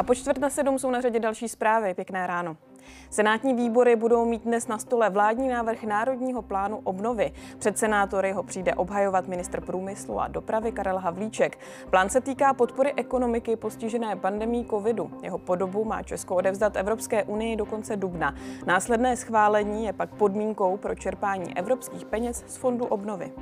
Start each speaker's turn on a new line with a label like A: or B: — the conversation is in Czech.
A: A po čtvrt na sedm jsou na řadě další zprávy. Pěkné ráno. Senátní výbory budou mít dnes na stole vládní návrh Národního plánu obnovy. Před senátory ho přijde obhajovat ministr průmyslu a dopravy Karel Havlíček. Plán se týká podpory ekonomiky postižené pandemí covidu. Jeho podobu má Česko odevzdat Evropské unii do konce dubna. Následné schválení je pak podmínkou pro čerpání evropských peněz z fondu obnovy.